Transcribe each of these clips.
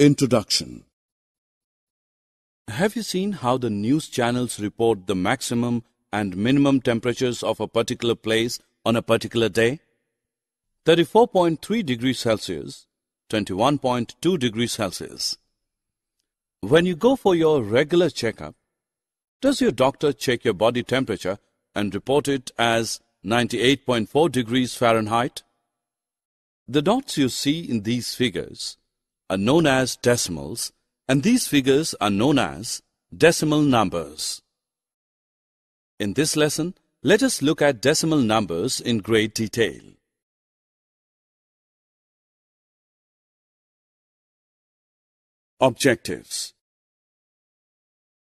Introduction Have you seen how the news channels report the maximum and minimum temperatures of a particular place on a particular day? 34.3 degrees Celsius, 21.2 degrees Celsius. When you go for your regular checkup, does your doctor check your body temperature and report it as 98.4 degrees Fahrenheit? The dots you see in these figures are known as decimals and these figures are known as decimal numbers. In this lesson, let us look at decimal numbers in great detail. Objectives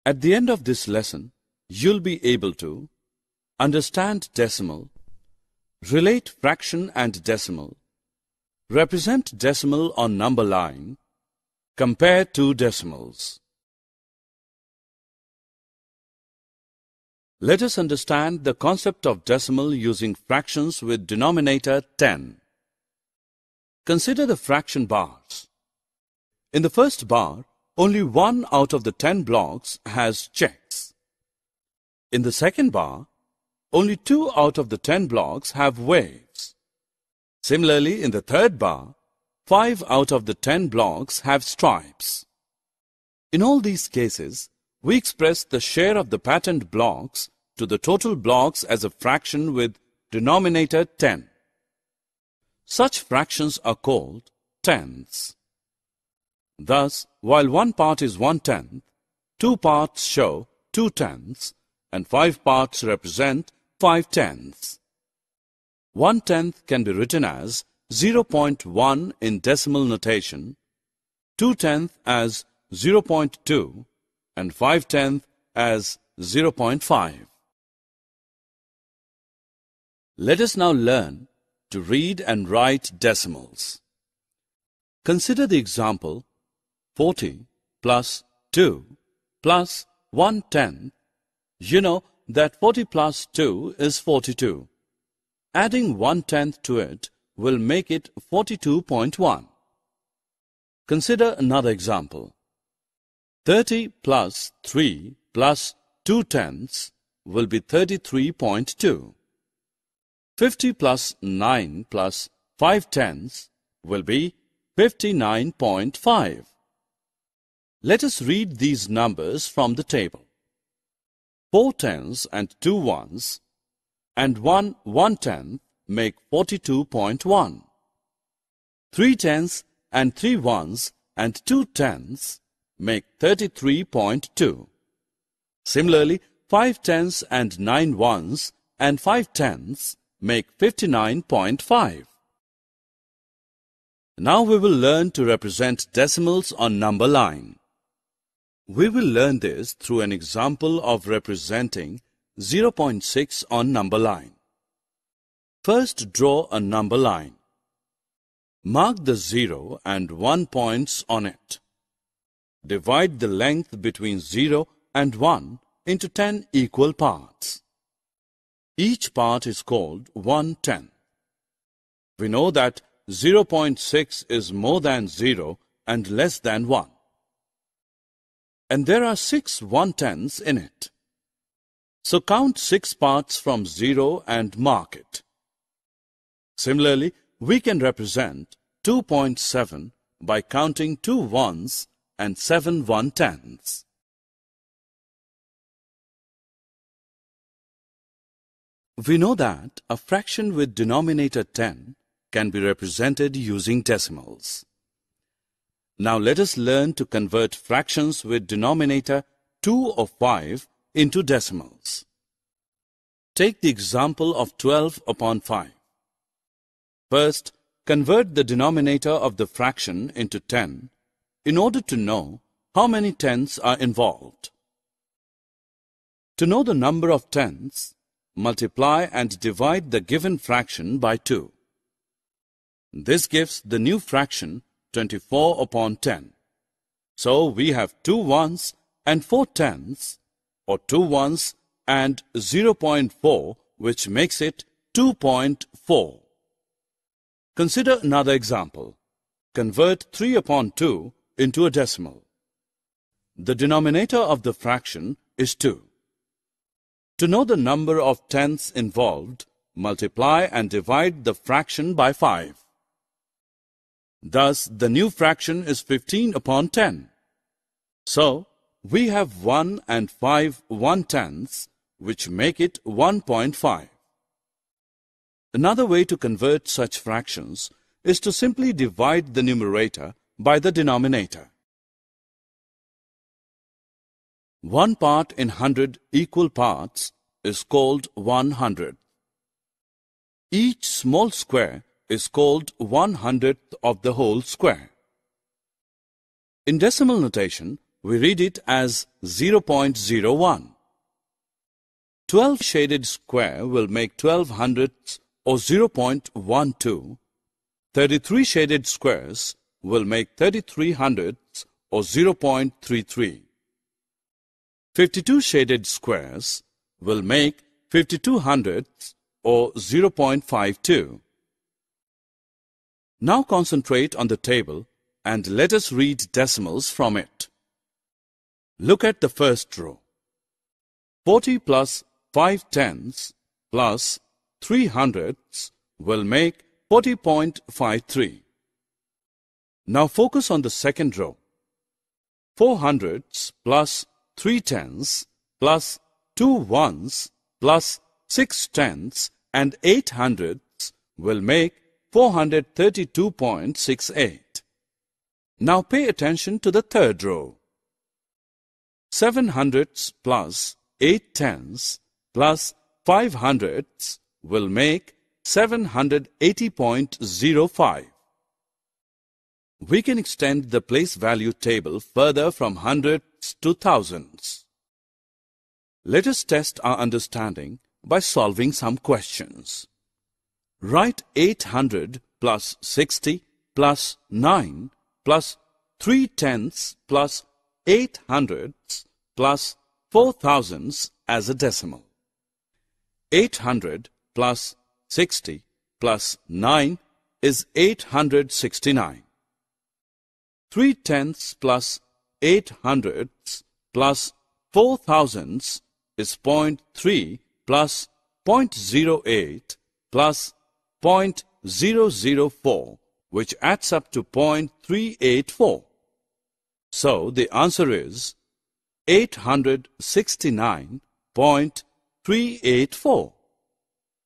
At the end of this lesson, you'll be able to understand decimal, relate fraction and decimal, represent decimal on number line, compare two decimals. Let us understand the concept of decimal using fractions with denominator 10. Consider the fraction bars. In the first bar, only one out of the 10 blocks has checks. In the second bar, only two out of the 10 blocks have waves. Similarly, in the third bar, five out of the 10 blocks have stripes. In all these cases, we express the share of the patterned blocks to the total blocks as a fraction with denominator 10. Such fractions are called tenths. Thus, while one part is one tenth, two parts show two tenths, and five parts represent five tenths. One tenth can be written as 0.1 in decimal notation, two tenth as 0.2, and five tenth as 0.5. Let us now learn to read and write decimals. Consider the example 40 plus 2 plus 1 tenth. You know that 40 plus 2 is 42. Adding 1 tenth to it will make it 42.1. Consider another example. 30 plus 3 plus 2 tenths will be 33.2. 50 plus 9 plus 5 tenths will be 59.5. Let us read these numbers from the table. 4 tenths and 2 ones and 1 one tenth make 42.1. 3 tenths and 3 ones and 2 tenths make 33.2. Similarly, 5 tenths and 9 ones and 5 tenths make 59.5. Now we will learn to represent decimals on number line. We will learn this through an example of representing 0.6 on number line. First draw a number line. Mark the 0 and 1 points on it. Divide the length between 0 and 1 into 10 equal parts. Each part is called 1 tenth. We know that 0.6 is more than 0 and less than 1 and there are six one-tenths in it. So count six parts from zero and mark it. Similarly, we can represent 2.7 by counting two ones and seven one-tenths. We know that a fraction with denominator 10 can be represented using decimals. Now let us learn to convert fractions with denominator 2 or 5 into decimals. Take the example of 12 upon 5. First, convert the denominator of the fraction into 10 in order to know how many tenths are involved. To know the number of tenths, multiply and divide the given fraction by 2. This gives the new fraction 24 upon 10. So we have two ones and four tenths, or two ones and 0.4, which makes it 2.4. Consider another example. Convert 3 upon 2 into a decimal. The denominator of the fraction is 2. To know the number of tenths involved, multiply and divide the fraction by 5. Thus, the new fraction is 15 upon 10. So, we have 1 and 5 one-tenths, which make it 1.5. Another way to convert such fractions is to simply divide the numerator by the denominator. One part in hundred equal parts is called one hundred. Each small square is called one hundredth of the whole square. In decimal notation, we read it as 0.01. 12 shaded square will make 12 hundredths or 0.12. 33 shaded squares will make 33 hundredths or 0.33. 52 shaded squares will make 52 hundredths or 0.52. Now concentrate on the table and let us read decimals from it. Look at the first row. 40 plus 5 tenths plus 3 hundredths will make 40.53. Now focus on the second row. 4 hundredths plus 3 tenths plus 2 ones plus 6 tenths and 8 hundredths will make 432.68. Now pay attention to the third row. 7 hundredths plus 8 tenths plus 5 hundredths will make 780.05. We can extend the place value table further from hundreds to thousands. Let us test our understanding by solving some questions. Write 800 plus 60 plus 9 plus 3 tenths plus 8 hundredths plus 4 thousandths as a decimal. 800 plus 60 plus 9 is 869. 3 tenths plus 8 hundredths plus 4 thousandths is three plus point zero eight plus point zero zero four, which adds up to 0.384. So the answer is 869.384.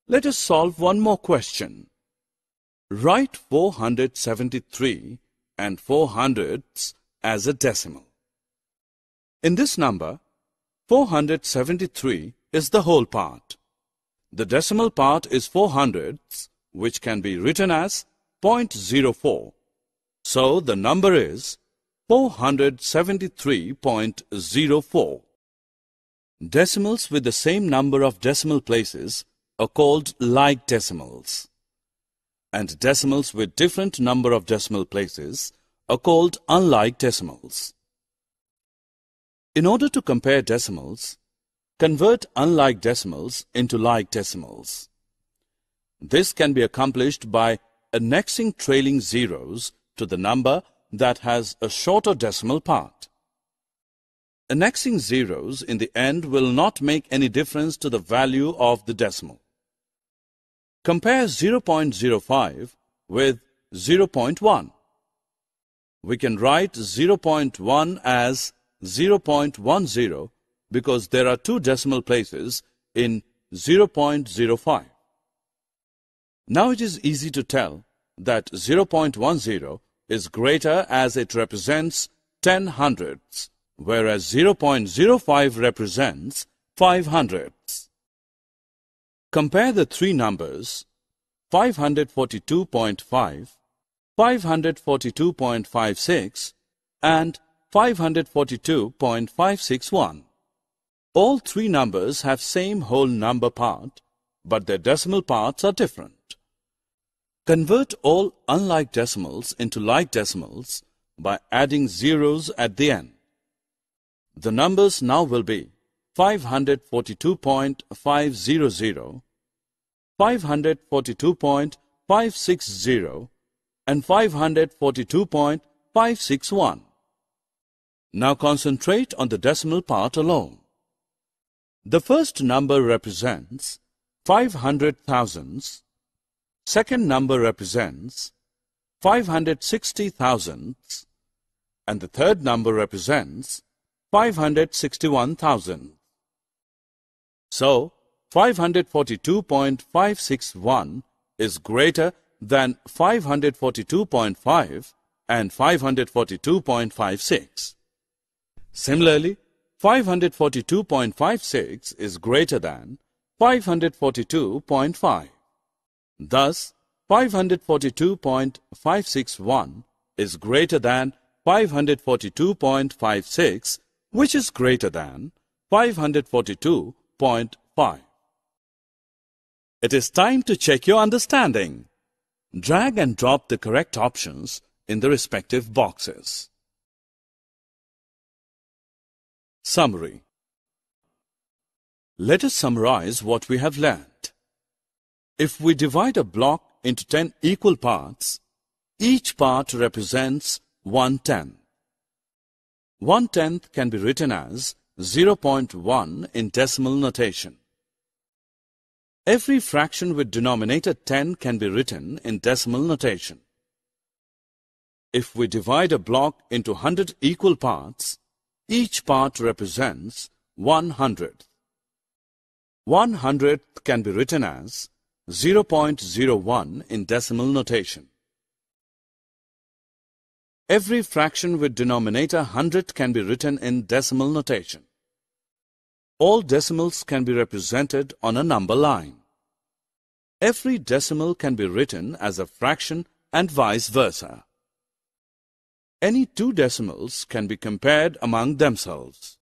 Let us solve one more question. Write 473 and 4 hundredths as a decimal. In this number, 473 is the whole part. The decimal part is 4 hundredths, which can be written as 0.04. So the number is 473.04. Decimals with the same number of decimal places are called like decimals and decimals with different number of decimal places are called unlike decimals. In order to compare decimals, convert unlike decimals into like decimals. This can be accomplished by annexing trailing zeros to the number that has a shorter decimal part. Annexing zeros in the end will not make any difference to the value of the decimal. Compare 0.05 with 0.1. We can write 0.1 as 0.10 because there are two decimal places in 0.05. Now it is easy to tell that 0.10 is greater as it represents 10 hundredths, whereas 0.05 represents 5 hundredths. Compare the three numbers 542.5, 542.56 and 542.561. All three numbers have same whole number part, but their decimal parts are different. Convert all unlike decimals into like decimals by adding zeros at the end. The numbers now will be 542.500, 542.560 and 542.561. Now concentrate on the decimal part alone. The first number represents five hundred thousands. Second number represents five hundred sixty thousands. And the third number represents five hundred sixty-one thousand. So, 542.561 is greater than 542.5 and 542.56. Similarly, 542.56 is greater than 542.5. Thus, 542.561 is greater than 542.56 which is greater than 542.5. It is time to check your understanding. Drag and drop the correct options in the respective boxes. Summary Let us summarize what we have learnt. If we divide a block into 10 equal parts, each part represents one tenth. One tenth can be written as 0.1 in decimal notation. Every fraction with denominator 10 can be written in decimal notation. If we divide a block into 100 equal parts, each part represents 1 hundredth. 1 hundredth can be written as 0.01 in decimal notation. Every fraction with denominator 100 can be written in decimal notation. All decimals can be represented on a number line. Every decimal can be written as a fraction and vice versa. Any two decimals can be compared among themselves.